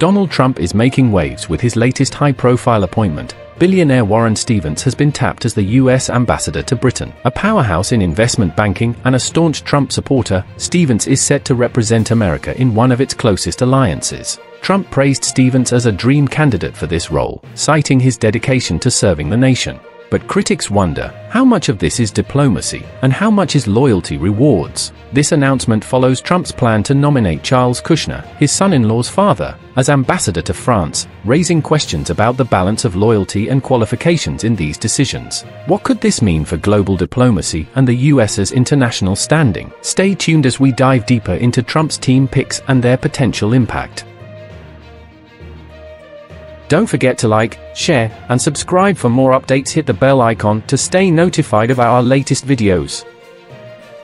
Donald Trump is making waves with his latest high-profile appointment. Billionaire Warren Stephens has been tapped as the US ambassador to Britain. A powerhouse in investment banking and a staunch Trump supporter, Stephens is set to represent America in one of its closest alliances. Trump praised Stephens as a dream candidate for this role, citing his dedication to serving the nation. But critics wonder, how much of this is diplomacy, and how much is loyalty rewards? This announcement follows Trump's plan to nominate Charles Kushner, his son-in-law's father, as ambassador to France, raising questions about the balance of loyalty and qualifications in these decisions. What could this mean for global diplomacy and the US's international standing? Stay tuned as we dive deeper into Trump's team picks and their potential impact. Don't forget to like, share, and subscribe for more updates hit the bell icon to stay notified of our latest videos.